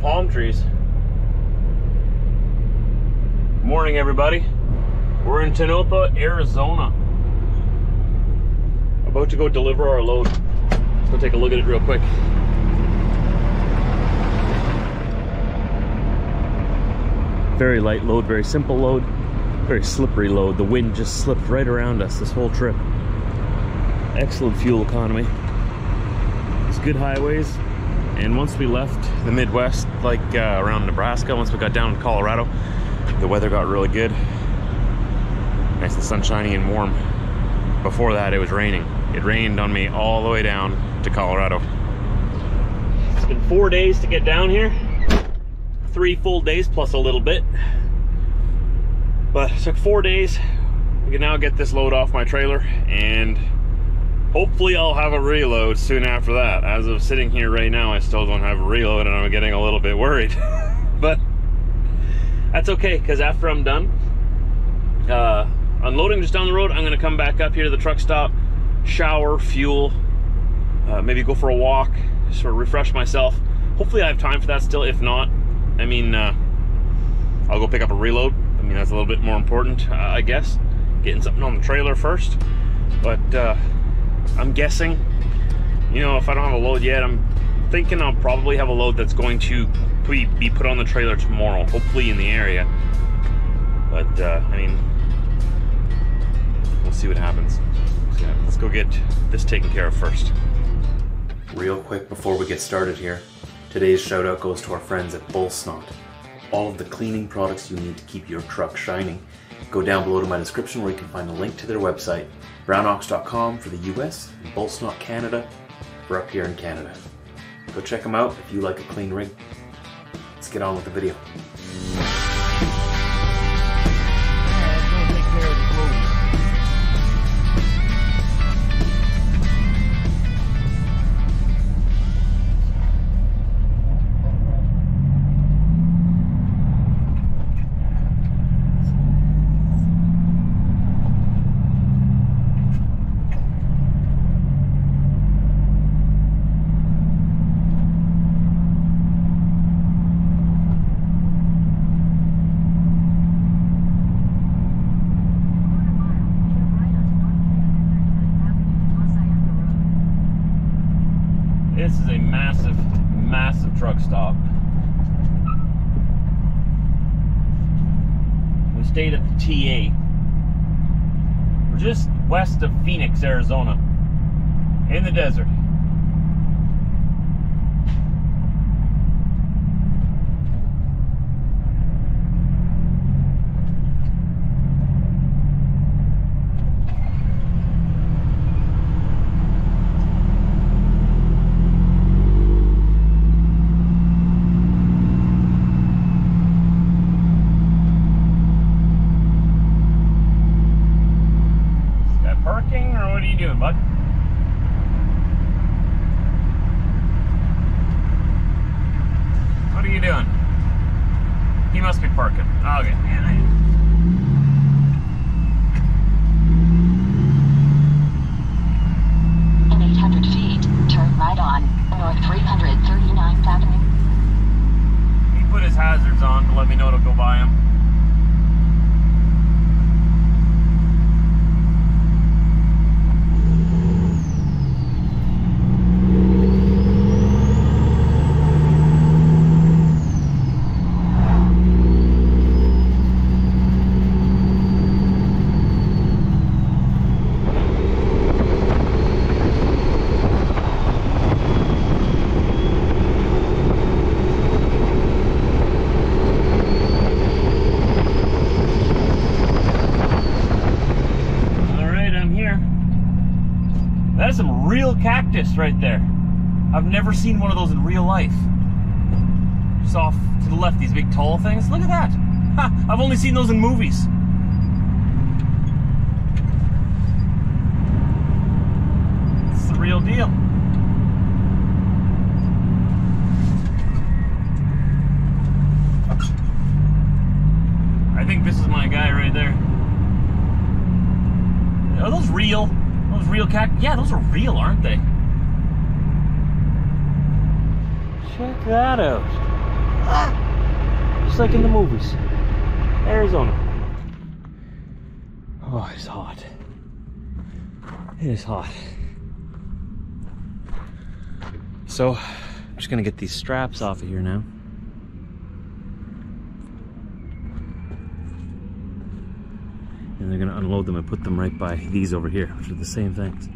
palm trees. Morning, everybody. We're in Tonopah, Arizona. About to go deliver our load. Let's go take a look at it real quick. Very light load, very simple load, very slippery load. The wind just slipped right around us this whole trip. Excellent fuel economy. It's good highways. And once we left the Midwest, like uh, around Nebraska, once we got down to Colorado, the weather got really good. Nice and sunshiny and warm. Before that, it was raining. It rained on me all the way down to Colorado. It's been four days to get down here three full days plus a little bit. But it took four days. We can now get this load off my trailer and hopefully I'll have a reload soon after that. As of sitting here right now, I still don't have a reload and I'm getting a little bit worried. but that's okay because after I'm done uh, unloading just down the road, I'm gonna come back up here to the truck stop, shower, fuel, uh, maybe go for a walk, sort of refresh myself. Hopefully I have time for that still. If not, I mean, uh, I'll go pick up a reload. I mean, that's a little bit more important, uh, I guess. Getting something on the trailer first. But uh, I'm guessing, you know, if I don't have a load yet, I'm thinking I'll probably have a load that's going to be put on the trailer tomorrow, hopefully in the area. But, uh, I mean, we'll see what happens. Yeah, let's go get this taken care of first. Real quick before we get started here, Today's shout out goes to our friends at Bullsnot. All of the cleaning products you need to keep your truck shining. Go down below to my description where you can find a link to their website, brownox.com for the US, and Bullsnot Canada for up here in Canada. Go check them out if you like a clean rig. Let's get on with the video. Stayed at the TA. We're just west of Phoenix, Arizona, in the desert. Cactus right there. I've never seen one of those in real life. Just off to the left, these big tall things. Look at that. Ha, I've only seen those in movies. It's the real deal. I think this is my guy right there. Are those real? Those real cat? Yeah, those are real, aren't they? Check that out. Ah! Just like in the movies. Arizona. Oh, it's hot. It is hot. So, I'm just gonna get these straps off of here now. And they're gonna unload them and put them right by these over here, which are the same things.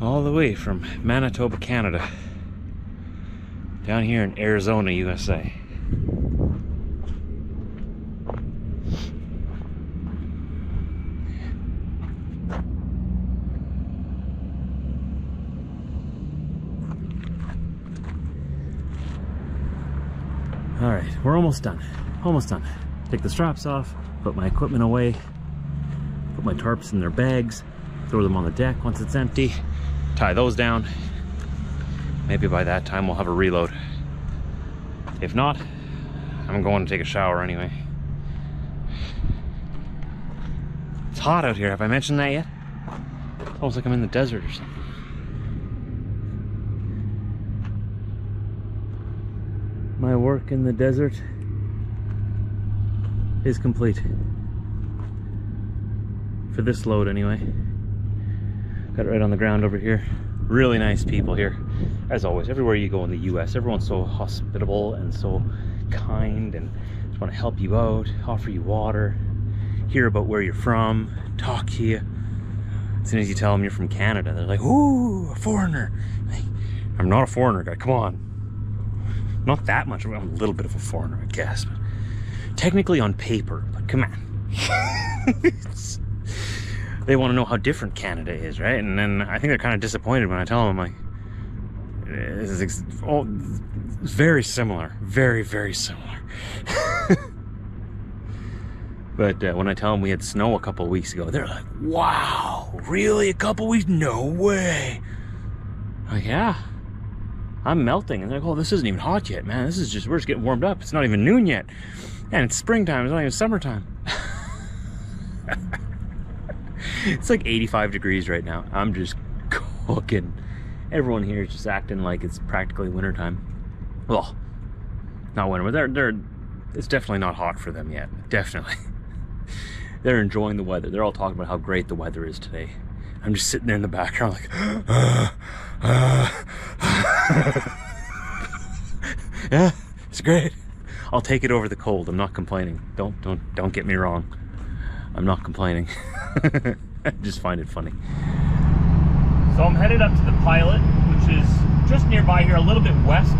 All the way from Manitoba, Canada, down here in Arizona, USA. All right, we're almost done. Almost done. Take the straps off, put my equipment away, put my tarps in their bags, throw them on the deck once it's empty, tie those down. Maybe by that time we'll have a reload. If not, I'm going to take a shower anyway. It's hot out here. Have I mentioned that yet? It's almost like I'm in the desert or something. My work in the desert is complete. For this load anyway. Got it right on the ground over here. Really nice people here. As always, everywhere you go in the US, everyone's so hospitable and so kind and just want to help you out, offer you water, hear about where you're from, talk to you. As soon as you tell them you're from Canada, they're like, ooh, a foreigner. I'm not a foreigner guy, come on. Not that much, I'm a little bit of a foreigner, I guess. But technically on paper, but come on. they want to know how different Canada is, right? And then I think they're kind of disappointed when I tell them, like, it's, ex- oh, it's very similar, very, very similar. but uh, when I tell them we had snow a couple weeks ago, they're like, wow, really? A couple weeks? No way. I'm like, yeah, I'm melting. And they're like, oh, this isn't even hot yet, man. This is just, we're just getting warmed up. It's not even noon yet. And it's springtime, it's not even summertime. it's like 85 degrees right now. I'm just cooking. Everyone here is just acting like it's practically wintertime. Well, not winter, but they're, they're, it's definitely not hot for them yet. Definitely. they're enjoying the weather. They're all talking about how great the weather is today. I'm just sitting there in the background like, uh, uh, yeah, it's great. I'll take it over the cold. I'm not complaining. Don't don't don't get me wrong. I'm not complaining. I just find it funny. So I'm headed up to the pilot, which is just nearby here, a little bit west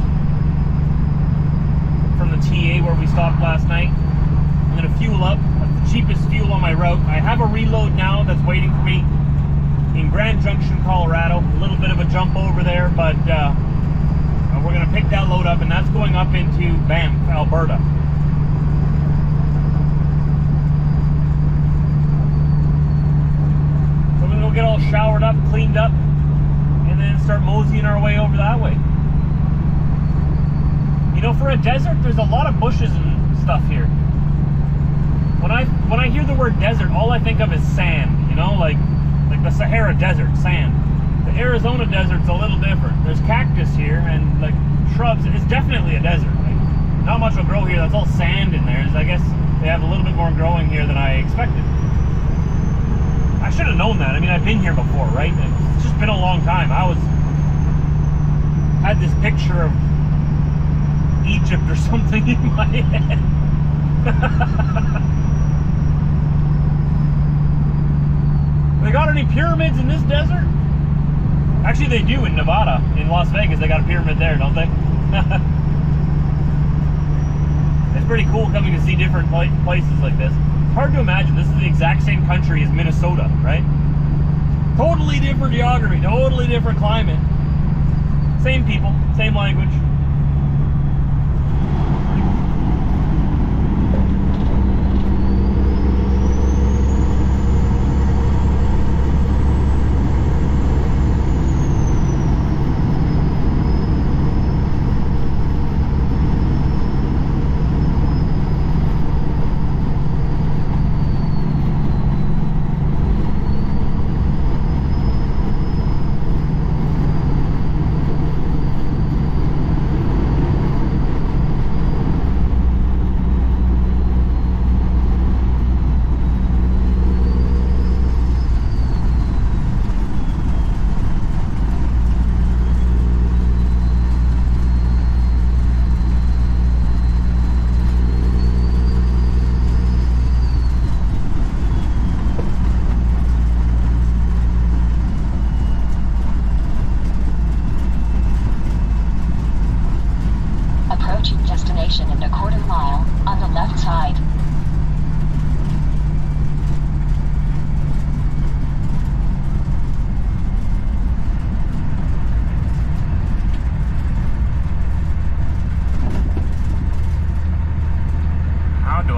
from the TA where we stopped last night. I'm gonna fuel up. That's the cheapest fuel on my route. I have a reload now that's waiting for me in Grand Junction, Colorado. A little bit of a jump over there, but uh, we're gonna pick that load up, and that's going up into Banff, Alberta. So we're gonna go get all showered up, up, and then start moseying our way over that way. You know, for a desert, there's a lot of bushes and stuff here. When I when I hear the word desert, all I think of is sand. You know, like like the Sahara Desert, sand. The Arizona desert's a little different. There's cactus here and like shrubs. It's definitely a desert. Like, not much will grow here. That's all sand in there. I guess they have a little bit more growing here than I expected. I should have known that. I mean, I've been here before, right? It's just been a long time. I was had this picture of Egypt or something in my head. they got any pyramids in this desert? Actually, they do in Nevada, in Las Vegas. They got a pyramid there, don't they? it's pretty cool coming to see different places like this. Hard to imagine this is the exact same country as Minnesota, right? Totally different geography, totally different climate. Same people, same language.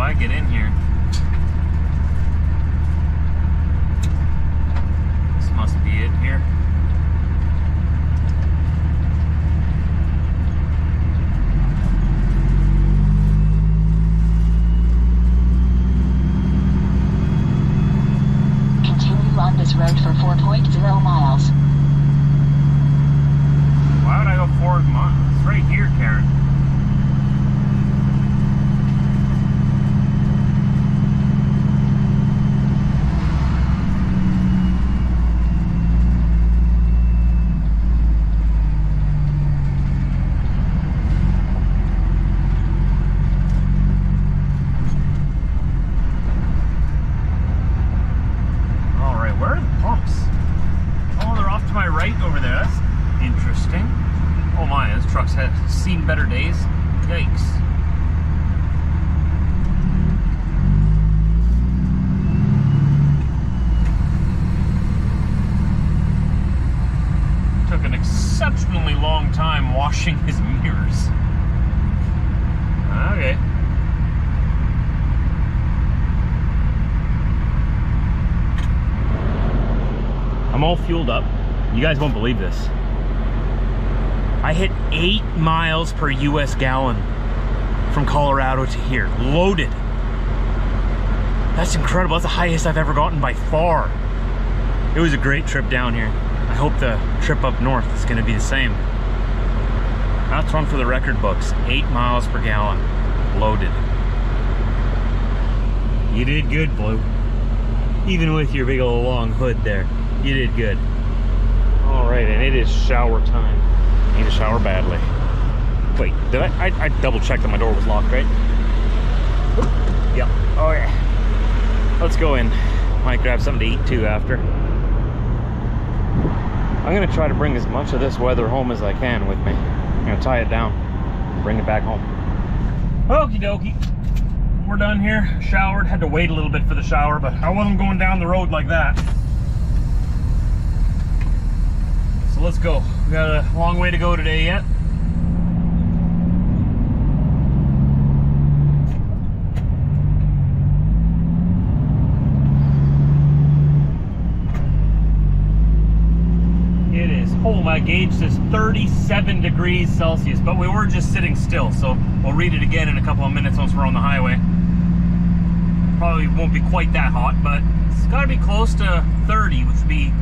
I get in here? This must be it here. Continue on this road for 4.0 miles. Why would I go forward? Mon- It's right here, Karen. All right, where are the pumps? Oh, they're off to my right over there. That's interesting. Oh my, this truck's had seen better days. Yikes. Took an exceptionally long time washing his mirrors. Okay. I'm all fueled up. You guys won't believe this. I hit eight miles per US gallon from Colorado to here, loaded. That's incredible. That's the highest I've ever gotten by far. It was a great trip down here. I hope the trip up north is going to be the same. That's one for the record books. Eight miles per gallon, loaded. You did good, Blue. Even with your big old long hood there, you did good. All right, and it is shower time. Need a shower badly. Wait, did I? I, I double checked that my door was locked, right? Yep. Oh yeah. Let's go in. Might grab something to eat too after. I'm gonna try to bring as much of this weather home as I can with me. I'm gonna tie it down, bring it back home. Okie dokie. We're done here. Showered. Had to wait a little bit for the shower, but I wasn't going down the road like that. So let's go. We got a long way to go today yet. It is, oh my gauge says 37 degrees Celsius, but we were just sitting still, so we'll read it again in a couple of minutes once we're on the highway. Probably won't be quite that hot, but it's gotta be close to 30, which would be,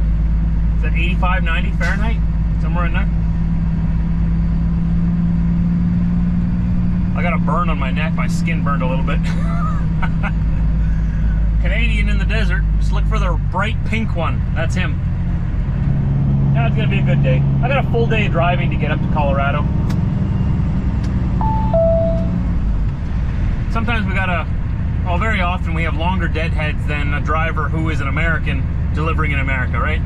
is that 85, 90 Fahrenheit? Somewhere in there. I got a burn on my neck, my skin burned a little bit. Canadian in the desert, just look for the bright pink one, that's him. Yeah, it's gonna be a good day. I got a full day of driving to get up to Colorado. Sometimes we gotta, well, very often we have longer deadheads than a driver who is an American delivering in America, right?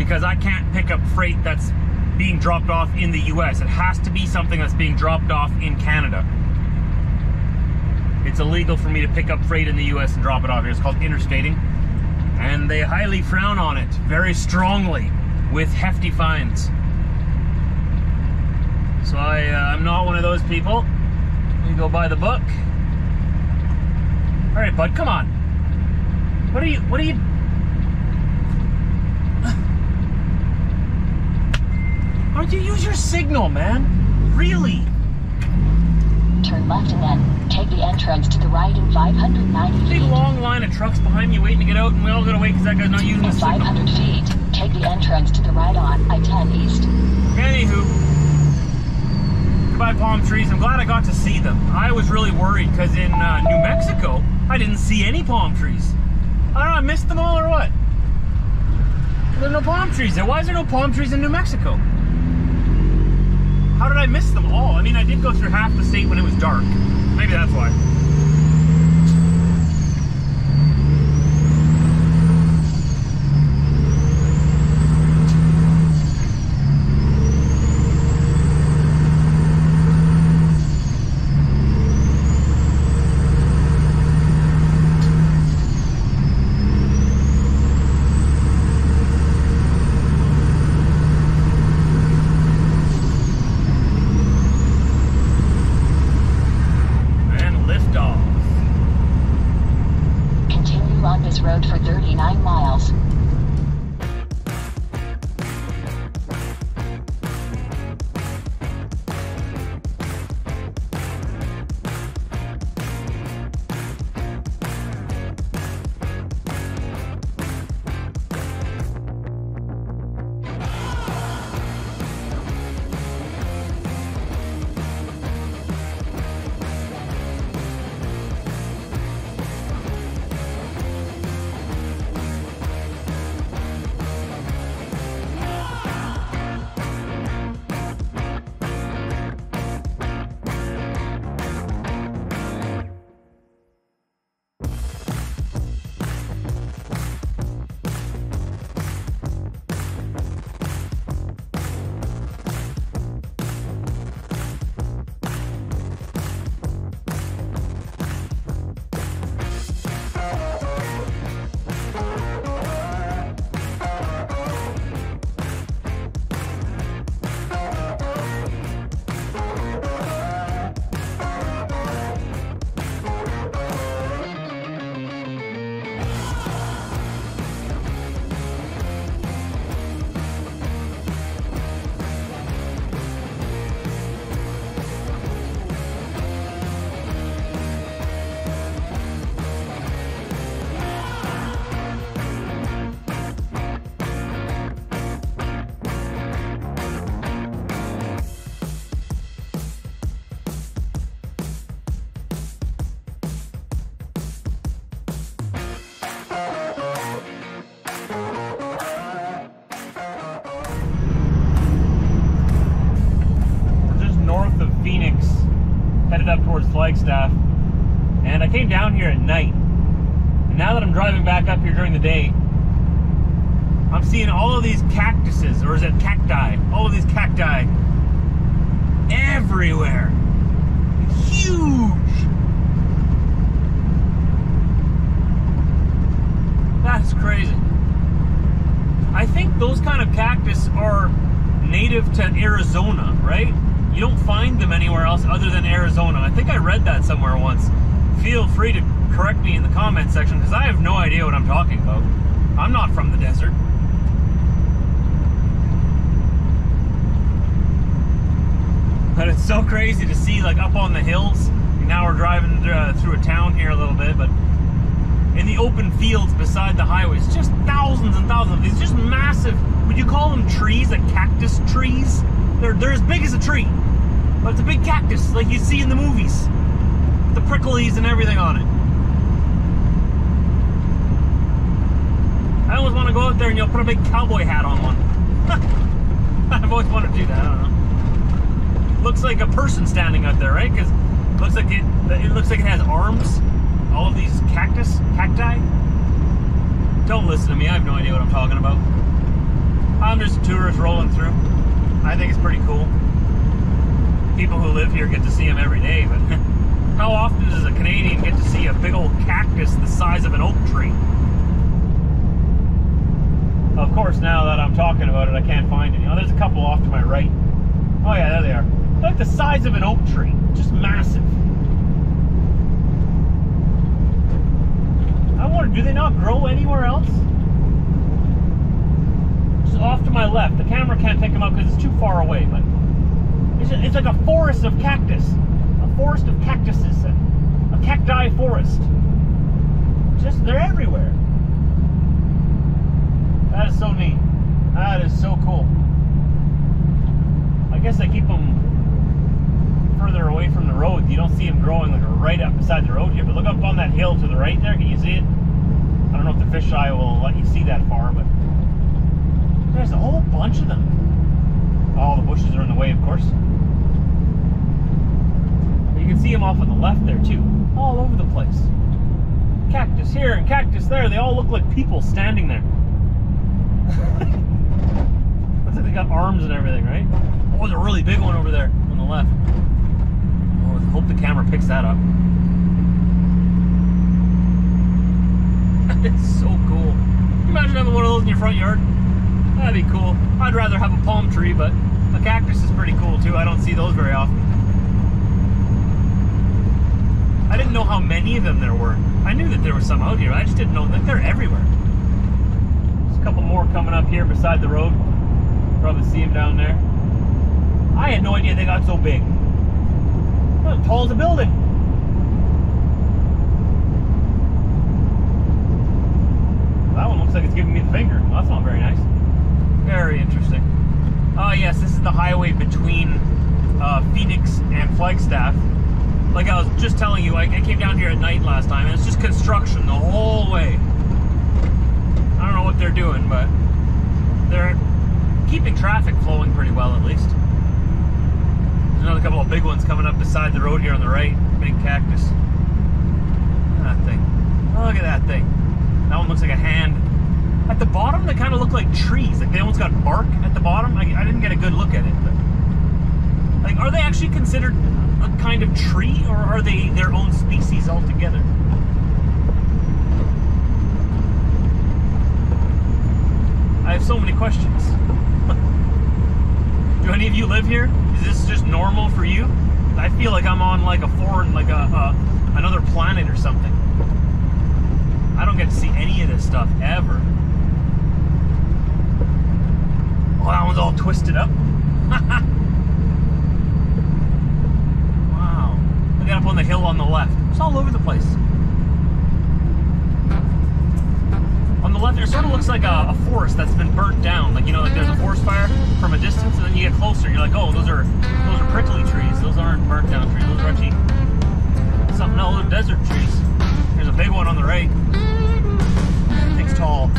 Because I can't pick up freight that's being dropped off in the US. It has to be something that's being dropped off in Canada. It's illegal for me to pick up freight in the US and drop it off here. It's called interstating. And they highly frown on it very strongly with hefty fines. So I, uh, I'm not one of those people. We go by the book. All right, bud, come on. What are you? What are you? Why don't you use your signal, man? Really? Turn left and then take the entrance to the right in 590 Big feet. long line of trucks behind me waiting to get out, and we all gotta wait because that guy's not using signal. 500 feet, take the entrance to the right on I-10 East. Anywho, goodbye palm trees. I'm glad I got to see them. I was really worried because in uh, New Mexico, I didn't see any palm trees. I don't know, I missed them all or what? There's no palm trees there. Why is there no palm trees in New Mexico? How did I miss them all? I mean, I did go through half the state when it was dark. Maybe that's why. on this road for 39 miles. Here at night. And now that I'm driving back up here during the day, I'm seeing all of these cactuses, or is it cacti? All of these cacti everywhere. Huge. That's crazy. I think those kind of cactus are native to Arizona, right? You don't find them anywhere else other than Arizona. I think I read that somewhere once. Feel free to correct me in the comment section because I have no idea what I'm talking about. I'm not from the desert. But it's so crazy to see like up on the hills. Now we're driving uh, through a town here a little bit, but in the open fields beside the highways, just thousands and thousands of these, just massive. Would you call them trees, like cactus trees? They're they're as big as a tree, but it's a big cactus like you see in the movies, the pricklies and everything on it. I always want to go out there and you'll put a big cowboy hat on one. I've always wanted to do that. I don't know. Looks like a person standing out there, right? Because looks like it. It looks like it has arms. All of these cactus, cacti. Don't listen to me. I have no idea what I'm talking about. I'm just a tourist rolling through. I think it's pretty cool. People who live here get to see them every day, but how often does a Canadian get to see a big old cactus the size of an oak tree? Of course, now that I'm talking about it, I can't find any. Oh, there's a couple off to my right. Oh yeah, there they are. Like the size of an oak tree, just massive. I wonder, do they not grow anywhere else? Just off to my left. The camera can't pick them up because it's too far away, but it's, it's like a forest of cactus. Forest of cactuses. A, a cacti forest. Just, they're everywhere. That is so neat. That is so cool. I guess I keep them further away from the road. You don't see them growing like right up beside the road here, but look up on that hill to the right there. Can you see it? I don't know if the fisheye will let you see that far, but there's a whole bunch of them. All the bushes are in the way, of course. Can see them off on the left there too, all over the place. Cactus here and cactus there. They all look like people standing there. Looks like they got arms and everything, right? Oh, there's a really big one over there on the left. Oh, I hope the camera picks that up. it's so cool. Imagine having one of those in your front yard. That'd be cool. I'd rather have a palm tree, but a cactus is pretty cool too. I don't see those very often. I didn't know how many of them there were. I knew that there were some out here. I just didn't know that they're everywhere. There's a couple more coming up here beside the road. Probably see them down there. I had no idea they got so big. Tall as a building? That one looks like it's giving me the finger. Well, that's not very nice. Very interesting. Oh yes, this is the highway between uh, Phoenix and Flagstaff. Like I was just telling you, I, I came down here at night last time, and it's just construction the whole way. I don't know what they're doing, but they're keeping traffic flowing pretty well at least. There's another couple of big ones coming up beside the road here on the right. Big cactus. That thing. Look at that thing. That one looks like a hand. At the bottom, they kind of look like trees. Like they almost got bark at the bottom. I, I didn't get a good look at it. But, like, are they actually considered a kind of tree, or are they their own species altogether? I have so many questions. Do any of you live here? Is this just normal for you? I feel like I'm on like a foreign, like a, a another planet or something. I don't get to see any of this stuff ever. Oh, that one's all twisted up. wow. At up on the hill on the left. It's all over the place. On the left, it sort of looks like a, a forest that's been burnt down. Like you know, like there's a forest fire from a distance, and then you get closer, you're like, oh, those are those are prickly trees. Those aren't burnt down trees. Those are actually something else. Those are desert trees. There's a big one on the right. Thing's tall.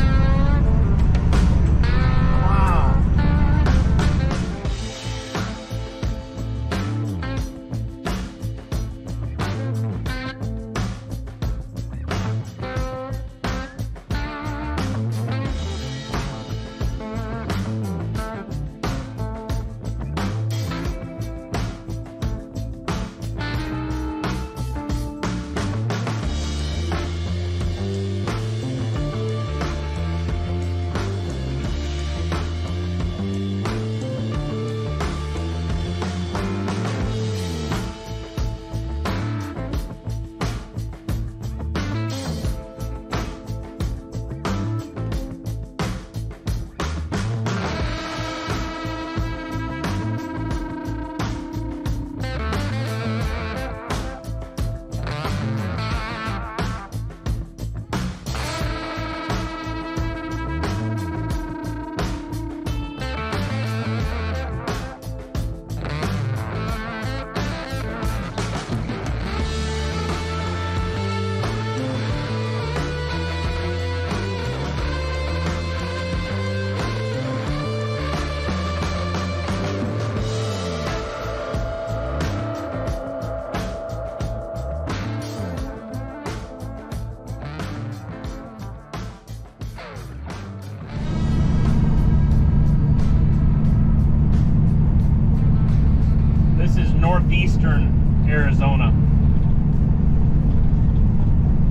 Northeastern Arizona.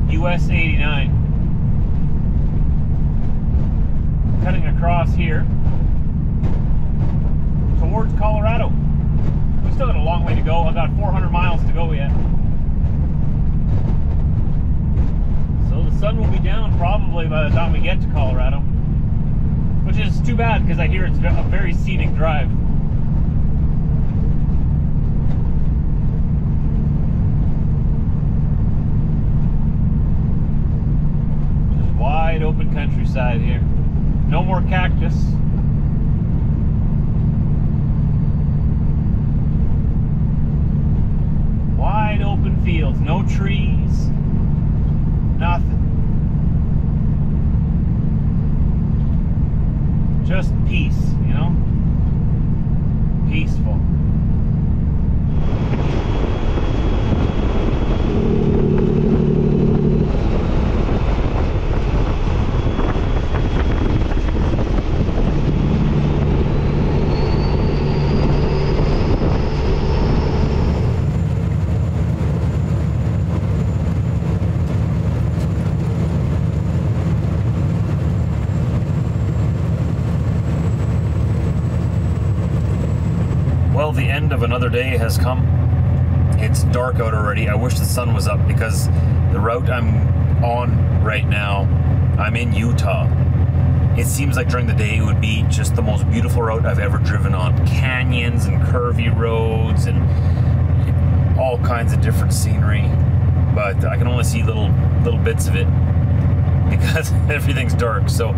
US 89. Cutting across here towards Colorado. We still got a long way to go. I've got 400 miles to go yet. So the sun will be down probably by the time we get to Colorado. Which is too bad because I hear it's a very scenic drive. Just wide open countryside here. No more cactus. Wide open fields, no trees, nothing. Just peace, you know? Peaceful. Well, the end of another day has come. It's dark out already. I wish the sun was up because the route I'm on right now, I'm in Utah. It seems like during the day it would be just the most beautiful route I've ever driven on. Canyons and curvy roads and all kinds of different scenery. But I can only see little little bits of it because everything's dark. So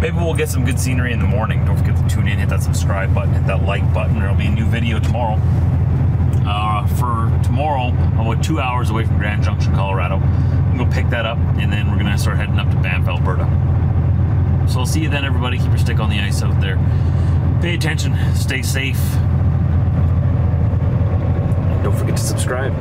maybe we'll get some good scenery in the morning. Don't forget to tune in, hit that subscribe button, hit that like button. There'll be a new video tomorrow. Uh, for tomorrow, I'm about two hours away from Grand Junction, Colorado. I'm gonna pick that up, and then we're gonna start heading up to Banff, Alberta. So I'll see you then, everybody. Keep your stick on the ice out there. Pay attention. Stay safe. And don't forget to subscribe.